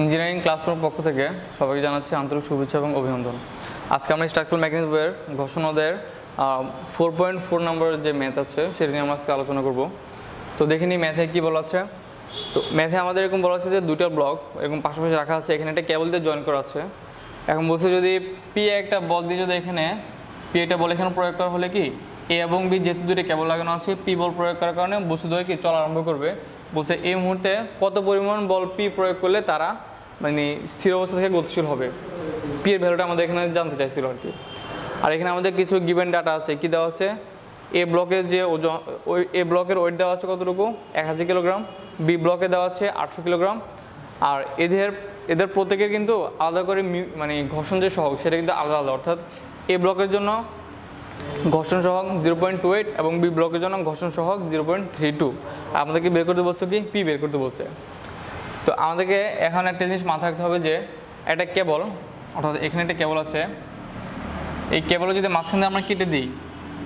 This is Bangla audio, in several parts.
ইঞ্জিনিয়ারিং ক্লাসরুমের পক্ষ থেকে সবাইকে জানাচ্ছি আন্তরিক শুভেচ্ছা এবং অভিনন্দন। আজকে আমরা স্ট্রাকচারাল মেকানিক্স বইয়ের ঘোষণাদের ফোর পয়েন্ট ফোর নম্বরের যে ম্যাথ আছে, সেটা নিয়ে আমরা আজকে আলোচনা করব। তো দেখে নিই ম্যাথে কী বলা আছে। তো ম্যাথে আমাদের এরকম বলা আছে যে দুইটা ব্লক এরকম পাশাপাশি রাখা আছে, এখানে একটা কেবল দিয়ে জয়েন করা আছে। এখন বলছে যদি পি একটা বল দিয়ে যদি এখানে পি একটা বল এখানে প্রয়োগ করা হলে কি? এ এবং বি যেহেতু দুটো কেবল লাগানো আছে পি বল প্রয়োগ করার কারণে বস্তুদ্বয় কি চলা আরম্ভ করবে। বলছে এই মুহূর্তে কত পরিমাণ বল পি প্রয়োগ করলে তারা মানে স্থির অবস্থা থেকে গতিশীল হবে? পি এর ভ্যালুটা আমাদের এখানে জানতে চাইছিল আর কি। আর এখানে আমাদের কিছু গিভেন ডাটা আছে, কি দেওয়া আছে? এ ব্লকের যে ওজন, ওই এ ব্লকের ওয়েট দেওয়া আছে কতটুকু? এক হাজার কিলোগ্রাম বি ব্লকে দেওয়া আছে আটশো কিলোগ্রাম আর এদের এদের প্রত্যেকের কিন্তু আলাদা করে মানে ঘর্ষণ যে সহগ, সেটা কিন্তু আলাদা আলাদা। অর্থাৎ এ ব্লকের জন্য ঘর্ষণ সহক zero point two eight B B ব্লকের জন্য ঘর্ষণ সহগ জিরো পয়েন্ট থ্রি টু আমাদেরকে বের করতে বলছে কি? পি বের করতে বলছে। তো আমাদেরকে এখন একটা জিনিস মাথায় রাখতে হবে যে একটা কেবল, অর্থাৎ এখানে একটা কেবল আছে। এই কেবল যদি মাঝখানে আমরা কেটে দিই,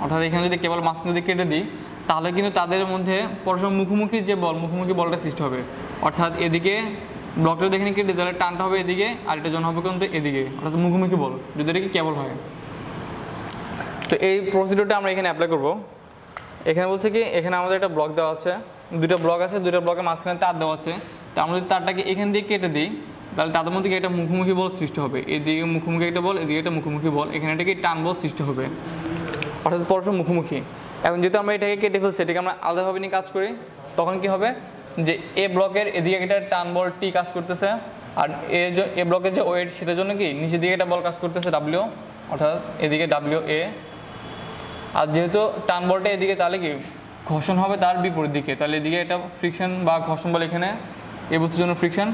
অর্থাৎ এখানে যদি কেবল মাঝখানে যদি কেটে দিই, তাহলে কিন্তু তাদের মধ্যে পরস্পর মুখোমুখি যে বল, মুখোমুখি বলটা সৃষ্টি হবে। অর্থাৎ এদিকে ব্লকটা যদি এখানে কেটে তাহলে টানটা হবে এদিকে, আর এটা জন হবে কিন্তু এদিকে, অর্থাৎ মুখোমুখি বল। যদি এটা কি কেবল হয়। তো এই প্রসিডিওরটা আমরা এখানে অ্যাপ্লাই করব। এখানে বলছে কি, এখানে আমাদের একটা ব্লক দেওয়া আছে। দুটো ব্লক আছে দুটো ব্লকের মাঝখানে তার দেওয়া আছে। তো আমরা যদি তারটাকে এখান দিয়ে কেটে দিই, তাহলে তাদের মধ্যে একটা মুখোমুখি বল সৃষ্টি হবে? এদিকে মুখোমুখি একটা বল, এদিকে একটা মুখোমুখি বল। এখানে একটা কি টান বল সৃষ্টি হবে? অর্থাৎ পরস্পর মুখোমুখি। এখন যেহেতু আমরা এটাকে কেটে ফেলছি, এটাকে আমরা আলাদাভাবে নিয়ে কাজ করি, তখন কি হবে? যে এ ব্লকের এদিকে একটা টান বল টি কাজ করতেছে, আর এ এ ব্লকের যে ওয়েট সেটার জন্য কি নিচের দিকে একটা বল কাজ করতেছে ডাব্লিউ অর্থাৎ এদিকে ডাব্লিউ এ আর যেহেতু টান বলটা এদিকে, তাহলে কি? ঘর্ষণ হবে তার বিপরীত দিকে। তাহলে এদিকে এটা ফ্রিকশন বা ঘর্ষণ বল এখানে এ বস্তুর জন্য ফ্রিকশন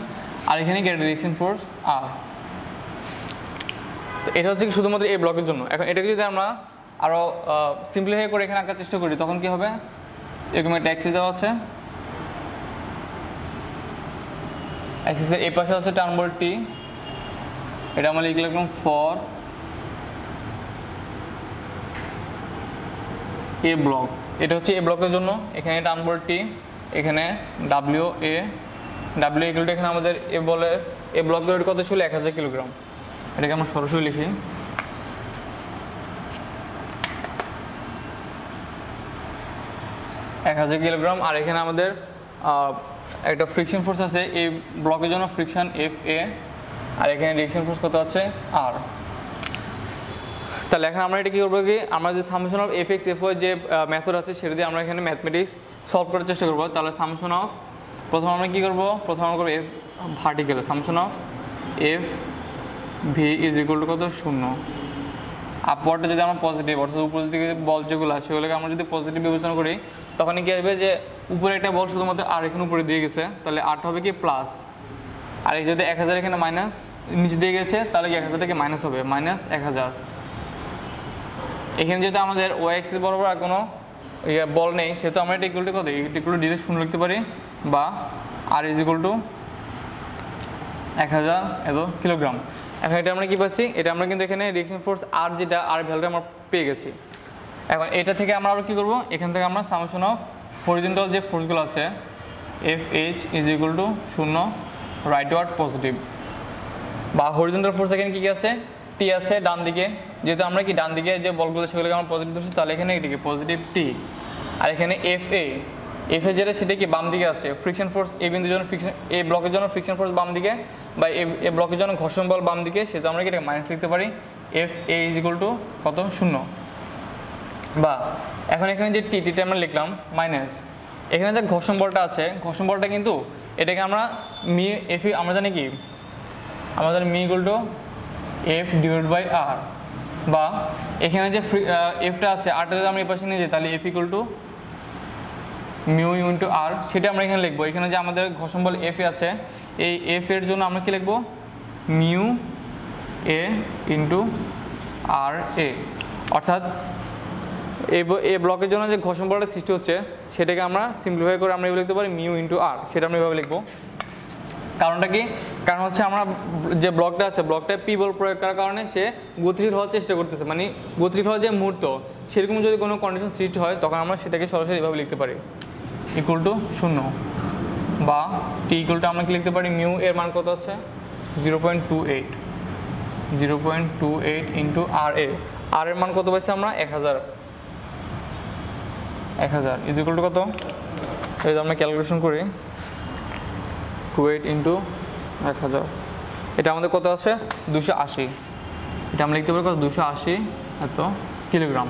আর এখানে কি? একটা রিয়েকশন ফোর্স আর তো এটা হচ্ছে কি শুধুমাত্র এই ব্লকের জন্য। এখন এটাকে যদি আমরা আরও সিম্পলিফাই করে এখানে আঁকার চেষ্টা করি, তখন কি হবে? এরকম একটা অ্যাক্সিস দেওয়া আছে। অ্যাক্সিসের এই পাশে আছে টার্ন বল টি এটা আমরা লিখে লিখলাম ফর এ ব্লক এটা হচ্ছে এ ব্লকের জন্য। এখানে টার্ন বল টি এখানে ডাব্লিউ এ ডাব্লিউ এগুলোটা এখানে আমাদের এ বলে এ ব্লকের weight কত ছিল? এক হাজার কিলোগ্রাম এটাকে আমরা সরাসরি লিখি। এক হাজার কিলোগ্রাম আর এখানে আমাদের একটা ফ্রিকশন ফোর্স আছে। এই ব্লকের জন্য ফ্রিকশন এফ এ আর এখানে রিয়েকশন ফোর্স কত আছে? আর তাহলে এখন আমরা এটা কী করব কি? আমরা যে summation of F X F যে মেথড আছে সেটা দিয়ে আমরা এখানে ম্যাথমেটিক্স সলভ করার চেষ্টা করব। তাহলে সামশন অফ প্রথম আমরা কী করব? প্রথম আমরা করব F vertical summation of F V is equal to কত? শূন্য। আপওয়ার্ডটা যদি আমরা পজিটিভ অর্থাৎ উপরের দিকে বল যেগুলো আছে, সেগুলোকে আমরা যদি পজিটিভ বিবেচনা করি তখন কি আসবে যে উপরে একটা বল শুধুমাত্র আর এখানে উপরে দিয়ে গেছে, তাহলে আট হবে কি? প্লাস আর এই যদি এক হাজার এখানে মাইনাস নিচে দিয়ে গেছে, তাহলে কি এক হাজার থেকে মাইনাস হবে? মাইনাস এক হাজার। এখানে যেহেতু আমাদের ও এক্সেস বরাবর আর কোনো ইয়ে বল নেই, সেহেতু আমরা এটা ইকুয়াল টু কত? এটা ইকুয়াল টু শূন্য লিখতে পারি, বা আর ইজ ইকুয়াল টু এক হাজার এত কিলোগ্রাম এখন এটা আমরা কি পাচ্ছি? এটা আমরা কিন্তু এখানে রিয়েকশন ফোর্স আর যেটা আর ভ্যালুটা আমরা পেয়ে গেছি। এখন এটা থেকে আমরা আবার কী করব? এখান থেকে আমরা সামেশন অফ হরিজেন্টাল যে ফোর্সগুলো আছে F H is equal to শূন্য রাইট ওয়ার্ড পজিটিভ বা হরিজেন্টাল ফোর্স এখানে কী কী আছে? টি আছে ডান দিকে। যেহেতু আমরা কি ডান দিকে যে বলগুলো সেগুলোকে আমরা পজিটিভ ধরছি, তাহলে এখানে এটিকে পজিটিভ টি আর এখানে এফ এ এফ এ যেটা, সেটা কি বাম দিকে আছে? ফ্রিকশন ফোর্স এ বিন্দুর জন্য ফ্রিকশন এ ব্লকের জন্য ফ্রিকশন ফোর্স বাম দিকে বা এ ব্লকের জন্য ঘর্ষণ বল বাম দিকে, সেহেতু আমরা কি এটাকে মাইনাস লিখতে পারি? F A is equal to কত? শূন্য। বা এখন এখানে যে টি টিটা আমরা লিখলাম মাইনাস এখানে যে ঘর্ষণ বলটা আছে, ঘর্ষণ বলটা কিন্তু এটাকে আমরা মি এফ আমরা জানি কি? আমাদের mu equal to F divide by R বা এখানে যে এফটা আছে আরটা যদি আমরা এই পাশে নিয়ে যাই, তাহলে F equal to mu into R সেটা আমরা এখানে লিখব। এখানে যে আমাদের ঘর্ষণ বল এফ আছে, এই এফ এর জন্য আমরা কি লিখব? মিউ এ ইন্টু আর এ অর্থাৎ এই ব্লকের জন্য যে ঘর্ষণ বলটা সৃষ্টি হচ্ছে, সেটাকে আমরা সিম্পলিফাই করে আমরা লিখতে পারি মিউ ইন্টু আর সেটা আমরা এভাবে লিখব। কারণটা কি? কারণ হচ্ছে আমরা যে ব্লকটা আছে ব্লকটা পি বল প্রয়োগ করার কারণে সে গতিশীল হওয়ার চেষ্টা করতেছে। মানে গতিশীল হওয়ার যে মুহূর্ত, সেরকম যদি কোনো কন্ডিশন সৃষ্টি হয়, তখন আমরা সেটাকে সরাসরি এভাবে লিখতে পারি। ইকুয়াল টু শূন্য বা টি ইকুয়ালটা আমরা কি লিখতে পারি? মিউ এর মান কত আছে? Zero point two eight zero point two eight into R A. R এর মান কত পাইছি আমরা? এক হাজার। এক হাজার। ইজ ইকুয়াল টু কত? আমরা ক্যালকুলেশন করি। টু ইন্টু এক হাজার। এটা আমাদের কত আছে? দুশো আশি। এটা আমরা লিখতে পারি কত? দুশো আশি এত কিলোগ্রাম।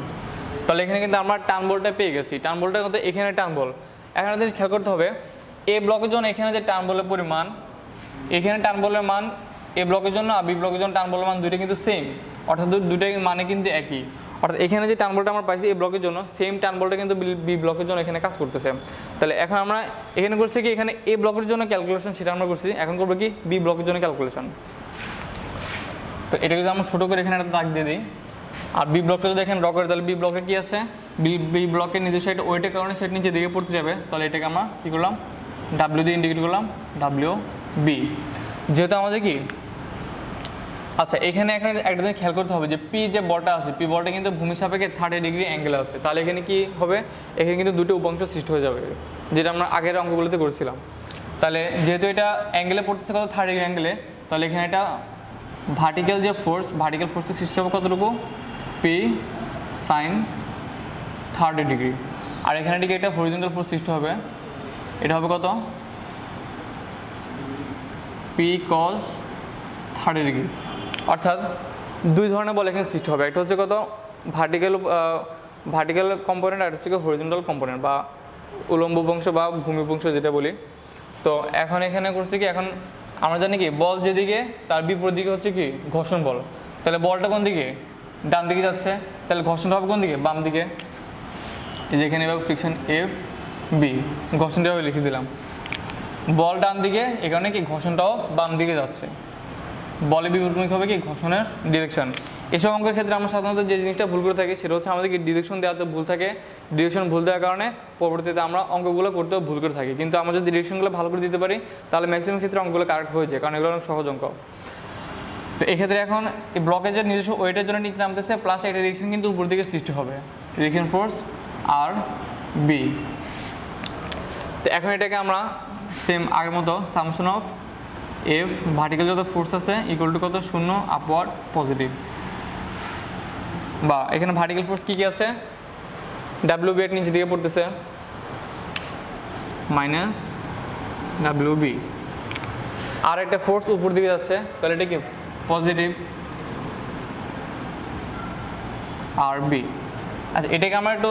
তাহলে এখানে কিন্তু আমরা টান বলটা পেয়ে গেছি। টান বলটা কত এখানে টান বল এখানে যদি খেয়াল করতে হবে, এ ব্লকের জন্য এখানে যে টান বলের পরিমাণ, এখানে টান বলের মান, এ ব্লকের জন্য আর বি ব্লকের জন্য টান মান দুইটা কিন্তু সেম অর্থাৎ দু- মানে কিন্তু একই। অর্থাৎ এখানে যে টান বলটা আমরা পাইছি এ ব্লকের জন্য সেম টান বলটা কিন্তু বি ব্লকের জন্য এখানে কাজ করতেছে। তাহলে এখন আমরা এখানে করছি কি, এখানে এ ব্লকের জন্য ক্যালকুলেশন সেটা আমরা করছি। এখন করব কি, বি ব্লকের জন্য ক্যালকুলেশন তো এটা যদি আমরা ছোটো করে এখানে একটা দাগ দিয়ে দিই, আর বি ব্লকটা যদি এখানে ড্র তাহলে বি ব্লকে কি আছে? বি বি ব্লকের নিজস্ব একটা ওয়েটের কারণে সেটা নিচে দিকে পড়তে যাবে। তাহলে এটাকে আমরা কী করলাম? ডাব্লিউ দিয়ে ইন্ডিকেট করলাম ডাব্লিউ বি যেহেতু আমাদের কি আচ্ছা এখানে এখানে একটা জিনিস খেয়াল করতে হবে যে পি যে বলটা আছে পি বলটা কিন্তু ভূমি সাপেক্ষে থার্টি ডিগ্রি অ্যাঙ্গেল আছে। তাহলে এখানে কি হবে? এখানে কিন্তু দুটো উপাংশ সৃষ্টি হয়ে যাবে, যেটা আমরা আগের অঙ্কগুলোতে করেছিলাম। তাহলে যেহেতু এটা অ্যাঙ্গেলে পড়তেছে কত? থার্ড ডিগ্রি অ্যাঙ্গেলে তাহলে এখানে এটা ভার্টিক্যাল যে ফোর্স ভার্টিক্যাল ফোর্সটা সৃষ্টি হবে কতটুকু? পি সাইন থার্টি ডিগ্রি আর এখানে দিকে একটা হরিজেন্টাল ফোর্স সৃষ্টি হবে। এটা হবে কত? পি কস থার্টি ডিগ্রি অর্থাৎ দুই ধরনের বল এখানে সৃষ্টি হবে। একটা হচ্ছে কত? ভার্টিক্যাল ভার্টিক্যাল কম্পোনেন্ট আর হচ্ছে হরিজেন্টাল কম্পোনেন্ট বা উলম্ব বংশ বা ভূমি বংশ যেটা বলি। তো এখন এখানে করছে কি, এখন আমরা জানি কি, বল যেদিকে, তার বিপরীত দিকে হচ্ছে কি, ঘর্ষণ বল। তাহলে বলটা কোন দিকে? ডান দিকে যাচ্ছে। তাহলে ঘর্ষণটা হবে কোন দিকে? বাম দিকে। এই যে এখানে ফ্রিকশন এফ বি ঘর্ষণটা লিখে দিলাম। বল ডান দিকে, এখানে কি ঘর্ষণটাও বাম দিকে যাচ্ছে। বলে বিপরীতমুখী হবে কি? ঘর্ষণের ডিরেকশন এসব অঙ্কের ক্ষেত্রে আমরা সাধারণত যে জিনিসটা ভুল করে থাকি সেটা হচ্ছে আমাদেরকে ডিরেকশন দেওয়াতে ভুল থাকে। ডিরেকশন ভুল দেওয়ার কারণে পরবর্তীতে আমরা অঙ্কগুলো করতেও ভুল করে থাকি। কিন্তু আমরা যদি ডিরেকশনগুলো ভালো করে দিতে পারি, তাহলে ম্যাক্সিমাম ক্ষেত্রে অঙ্কগুলো কারেক্ট হয়ে যায়, কারণ এগুলো অনেক সহজ অঙ্ক। তো এক্ষেত্রে এখন এই ব্লকেজের নিজস্ব ওয়েটের জন্য নিচে নামতেছে প্লাস একটা ডিরেকশন কিন্তু উপর দিকে সৃষ্টি হবে। ডিরেকশন ফোর্স আর বি তো এখন এটাকে আমরা সেম আগের মতো সামসন অফ এফ ভার্টিক্যাল যত ফোর্স আছে ইকুয়াল টু কত? শূন্য আপওয়ার্ড পজিটিভ বা এখানে ভার্টিক্যাল ফোর্স কী কী আছে? ডাব্লিউ বি এর নিচে দিকে পড়তেছে। মাইনাস ডাব্লিউ বি আর একটা ফোর্স উপর দিকে যাচ্ছে, তাহলে এটা কি? পজিটিভ আর বি আচ্ছা এটাকে আমরা একটু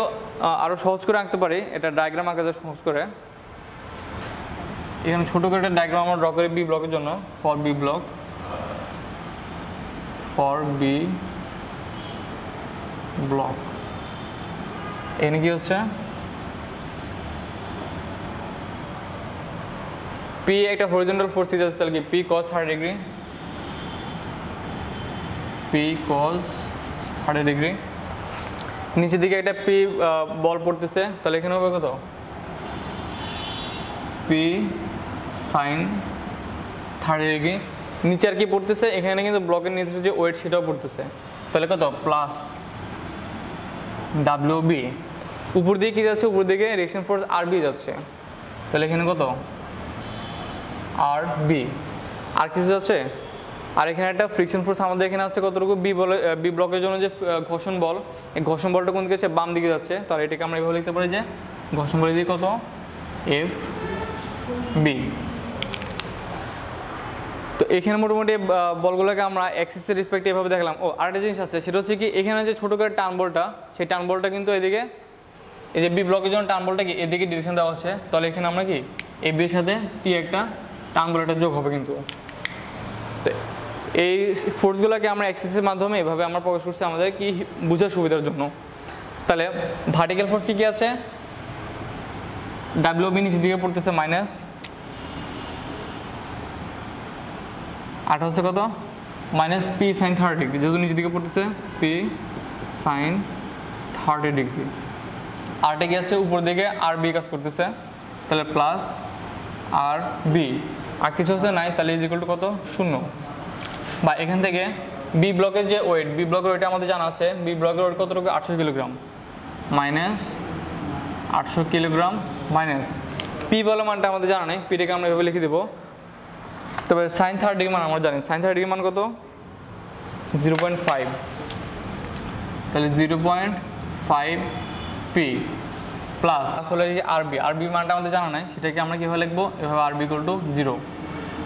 আরও সহজ করে আঁকতে পারি। এটা ডায়াগ্রাম আঁকা যায় সহজ করে। এখানে ছোট করে একটা ডায়াগ্রাম আমরা ড্র করি বি ব্লকের জন্য for B block for B block এখানে কি হচ্ছে? পি একটা হরিজন্টাল ফোর্স আছে, তাহলে কি? P cos thirty degree P cos thirty degree নিচের দিকে একটা পি বল পড়তেছে, তাহলে এখানে হবে কত? পি সাইন থার্টি ডিগ্রি নিচে আর কি পড়তেছে এখানে কিন্তু ব্লকের নিচে যে ওয়েট সেটাও পড়তেছে। তাহলে কত? প্লাস ডাব্লিউ বি উপর দিকে কি যাচ্ছে? উপর দিকে রিয়েকশন ফোর্স আর বি যাচ্ছে। তাহলে এখানে কত? আর বি আর কিছু যাচ্ছে? আর এখানে একটা ফ্রিকশন ফোর্স আমাদের এখানে আছে কতটুকু? বি বলে বি ব্লকের জন্য যে আহ, ঘর্ষণ বল এই ঘর্ষণ বলটা কোন দিকে যাচ্ছে? বাম দিকে যাচ্ছে। তাহলে এটাকে আমরা এভাবে লিখতে পারি যে ঘর্ষণ বলের দিকে কত? এফ বি তো এখানে মোটামুটি বলগুলোকে আমরা অ্যাক্সিসের রেসপেক্টে এভাবে দেখলাম। ও, আরেকটা জিনিস আছে, সেটা হচ্ছে কি, এখানে যে ছোটো করে টান বলটা সেই টান বলটা কিন্তু এদিকে, এই যে বি ব্লকের জন্য টান বলটা কি এদিকে ডিরেকশন দেওয়া আছে তাহলে এখানে আমরা কি এই বির সাথে টি একটা টান বল একটা যোগ হবে কিন্তু। এই ফোর্সগুলোকে আমরা অ্যাক্সিসের মাধ্যমে এভাবে আমরা প্রকাশ করছি আমাদের কি বোঝার সুবিধার জন্য। তাহলে ভার্টিক্যাল ফোর্স কি কী আছে? ডাব্লিউ বি নিচের দিকে পড়তেছে মাইনাস আটা হচ্ছে কত? Minus P sine thirty degree. যেহেতু নিচের দিকে পড়তেছে, পি সাইন থার্টি ডিগ্রি। আরটা কি আছে? উপর দিকে আর বি কাজ করতেছে, তাহলে প্লাস আর বি আর কিছু হচ্ছে নাই, তাহলে ইজ টু কত? শূন্য। বা এখান থেকে বি ব্লকের যে ওয়েট বি ব্লকের ওয়েট আমাদের জানা আছে বি ব্লকের ওয়েট কতটুকু? আটশো কিলোগ্রাম মাইনাস আটশো কিলোগ্রাম মাইনাস পি বলে মানটা আমাদের জানা নেই পিটাকে আমরা এভাবে লিখে দেবো। তবে সাইন থার্ড ডিগ্রি মান আমরা জানি। সাইন থার্ড ডিগ্রি মান কত? Zero point five. তাহলে zero point five P plus আসলে এই আরবি আরবি মানটা আমাদের জানা নাই, সেটাকে আমরা কীভাবে লিখব? এভাবে আরবি ইকুয়াল টু জিরো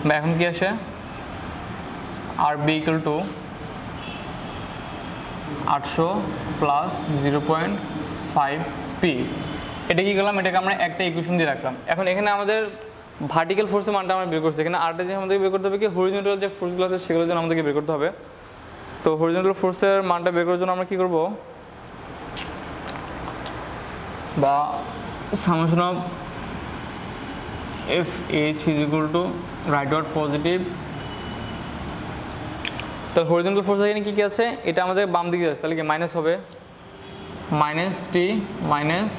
বা এখন কি আসে? আরবি ইকুয়াল টু আটশো plus zero point five P. এটা কি করলাম? এটাকে আমরা একটা ইকুয়েশন দিয়ে রাখলাম। এখন এখানে আমাদের ভার্টিক্যাল ফোর্সের মানটা আমরা বের করছি। এখানে আরটা যে আমাদেরকে বের করতে হবে কি হরিজেন্টাল যে ফোর্সগুলো আছে সেগুলো যেন আমাদেরকে বের করতে হবে। তো হরিজেন্টাল ফোর্সের মানটা বের করার জন্য আমরা কী করব? বা summation of F H is equal to rightward positive তাহলে হরিজেন্টাল ফোর্স এখানে কী কী আছে? এটা আমাদের বাম দিকে আছে, তাহলে কি মাইনাস হবে? Minus T minus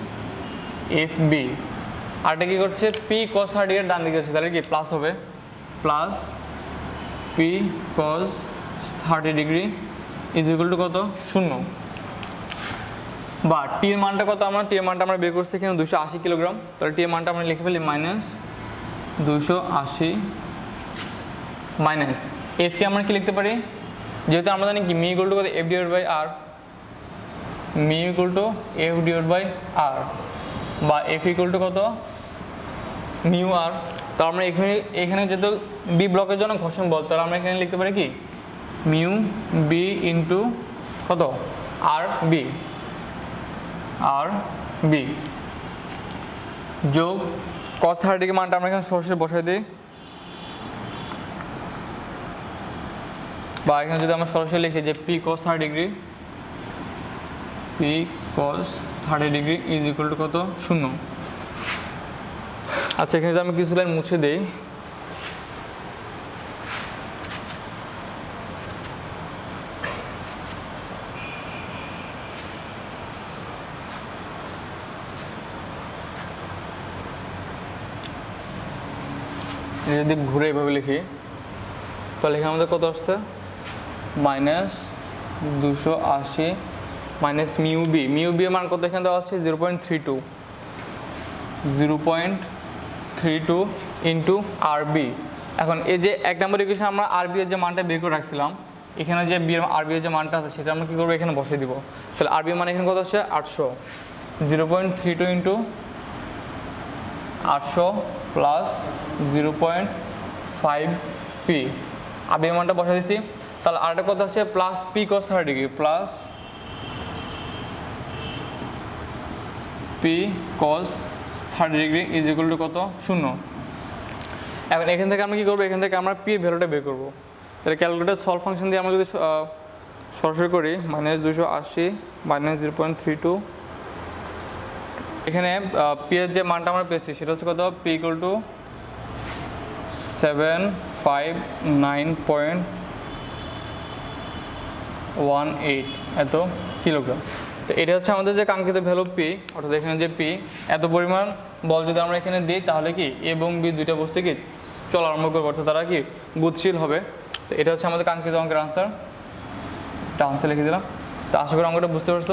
F B আরটা কী করছে? পি কস থার্টি এর ডান দিকে আছে। তাহলে কি? প্লাস হবে। Plus P cos thirty degree is equal to কত? শূন্য। বা টি এর মানটা কত আমরা? টি এর মানটা আমরা বের করছি এখানে দুশো আশি কিলোগ্রাম। তাহলে টি এর মানটা আমরা লিখে ফেলি মাইনাস দুশো আশি মাইনাস এফকে আমরা কি লিখতে পারি? যেহেতু আমরা জানি কি মি ইকুয়াল টু কত? F divide by R mu equal to F divide by R বা এফ ইকুয়াল টু কত? মিউ আর তো আমরা এখানে এখানে যেহেতু বি ব্লকের জন্য ঘর্ষণ বল, তাহলে আমরা এখানে লিখতে পারি কি? মিউ বি ইন্টু কত? আর বি আর বি যোগ কস থার্টিকে মানটা আমরা এখানে সরাসরি বসাই দিই। বা এখানে যদি আমরা সরাসরি লিখি যে P cos thirty degree P cos thirty degree is equal to কত? শূন্য। আচ্ছা এখানে যদি আমি কিছু লাইন মুছে দিই। যদি ঘুরে এভাবে লিখি, তাহলে এখানে আমাদের কত আসছে? মাইনাস দুশো আশি minus mu B mu B মান কত এখানে দেওয়া আছে? Zero point three two. Zero point three two into R B এখন এই যে এক নম্বর ইকুয়েশন আমরা আরবি এর যে মানটা বের করে রাখছিলাম, এখানে যে বি আরবি এর যে মানটা আছে, সেটা আমরা কী করব? এখানে বসিয়ে দিব। তাহলে আরবি মান এখানে কত হচ্ছে? আটশো। Zero point three two into আটশো plus zero point five P. R B মানটা বসা দিচ্ছি। তাহলে আরেকটা কথা হচ্ছে? Plus P cos thirty degree plus P cos thirty degree is equal কত? শূন্য। এখন এখান থেকে আমরা কী করব? এখান থেকে আমরা পি এর ভ্যালুটা বের করব। তাহলে ক্যালকুলেটার সলভ ফাংশন দিয়ে আমরা যদি সরাসরি করি মাইনাস দুশো আশি minus zero point three two এখানে পি এর যে মানটা আমরা পেয়েছি, সেটা হচ্ছে কত? P equal to seven five nine point one eight এত কিলোগ্রাম। তো এটা হচ্ছে আমাদের যে কাঙ্ক্ষিত ভ্যালু পি অর্থাৎ এখানে যে পি এত পরিমাণ বল যদি আমরা এখানে দিই, তাহলে কি এবং বি দুইটা বস্তু কি চলা আরম্ভ করব? অর্থাৎ তারা কি গতিশীল হবে? তো এটা হচ্ছে আমাদের কাঙ্ক্ষিত অঙ্কের আনসার এটা আনসার লিখে দিলাম। তো আশা করি অঙ্কটা বুঝতে পারছ।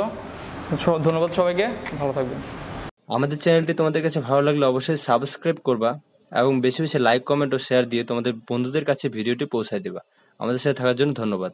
ধন্যবাদ সবাইকে। ভালো থাকবেন। আমাদের চ্যানেলটি তোমাদের কাছে ভালো লাগলে অবশ্যই সাবস্ক্রাইব করবা এবং বেশি বেশি লাইক কমেন্ট ও শেয়ার দিয়ে তোমাদের বন্ধুদের কাছে ভিডিওটি পৌঁছায় দেবা। আমাদের সাথে থাকার জন্য ধন্যবাদ।